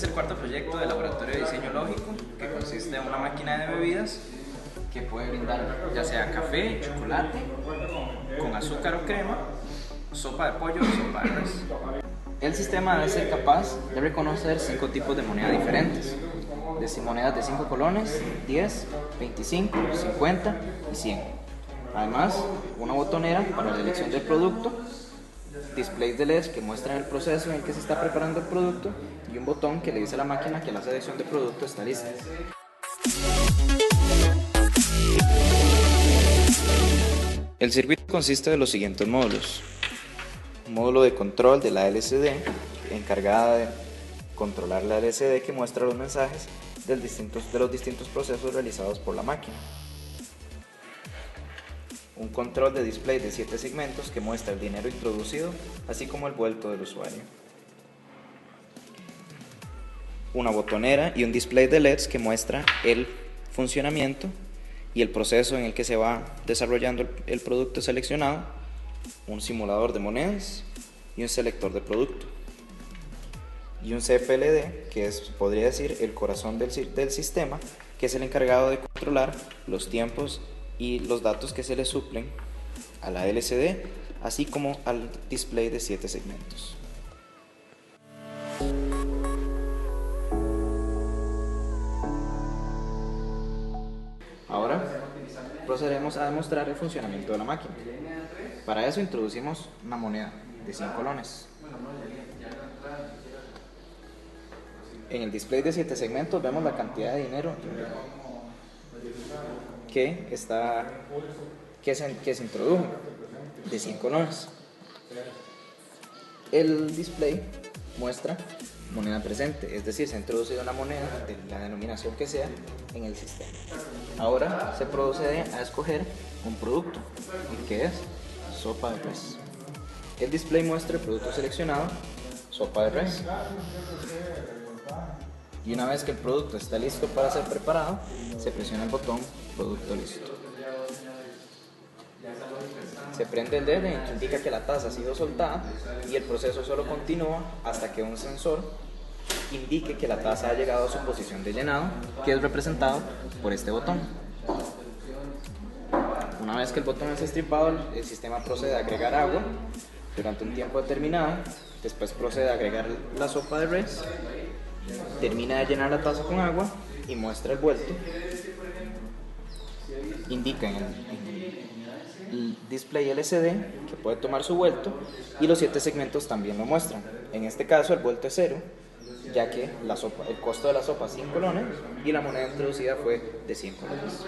es el cuarto proyecto del Laboratorio de Diseño Lógico, que consiste en una máquina de bebidas que puede brindar ya sea café, chocolate, con azúcar o crema, sopa de pollo o sopa de res. El sistema debe ser capaz de reconocer cinco tipos de monedas diferentes, de monedas de 5 colones, 10, 25, 50 y 100. Además, una botonera para la elección del producto displays de LEDs que muestran el proceso en el que se está preparando el producto y un botón que le dice a la máquina que la selección de producto está lista. El circuito consiste de los siguientes módulos. Un módulo de control de la LCD, encargada de controlar la LCD que muestra los mensajes de los distintos procesos realizados por la máquina. Un control de display de 7 segmentos que muestra el dinero introducido, así como el vuelto del usuario. Una botonera y un display de LEDs que muestra el funcionamiento y el proceso en el que se va desarrollando el producto seleccionado, un simulador de monedas y un selector de producto. Y un CPLD, que es, podría decir, el corazón del, del sistema, que es el encargado de controlar los tiempos y los datos que se le suplen a la LCD, así como al display de 7 segmentos. Ahora procederemos a demostrar el funcionamiento de la máquina. Para eso introducimos una moneda de 100 colones. En el display de 7 segmentos vemos la cantidad de dinero que, está, que, se, que se introdujo de 100 colones. El display muestra moneda presente, es decir, se ha introducido una moneda de la denominación que sea en el sistema. Ahora se procede a escoger un producto, que es sopa de res. El display muestra el producto seleccionado, sopa de res. Y una vez que el producto está listo para ser preparado, se presiona el botón producto listo. Se prende el dedo que indica que la taza ha sido soltada y el proceso solo continúa hasta que un sensor indique que la taza ha llegado a su posición de llenado, que es representado por este botón. Una vez que el botón es estripado, el sistema procede a agregar agua durante un tiempo determinado, después procede a agregar la sopa de res, termina de llenar la taza con agua y muestra el vuelto. Indica en el, display LCD que puede tomar su vuelto y los siete segmentos también lo muestran. En este caso el vuelto es cero, ya que el costo de la sopa es 100 colones y la moneda introducida fue de 100 colones.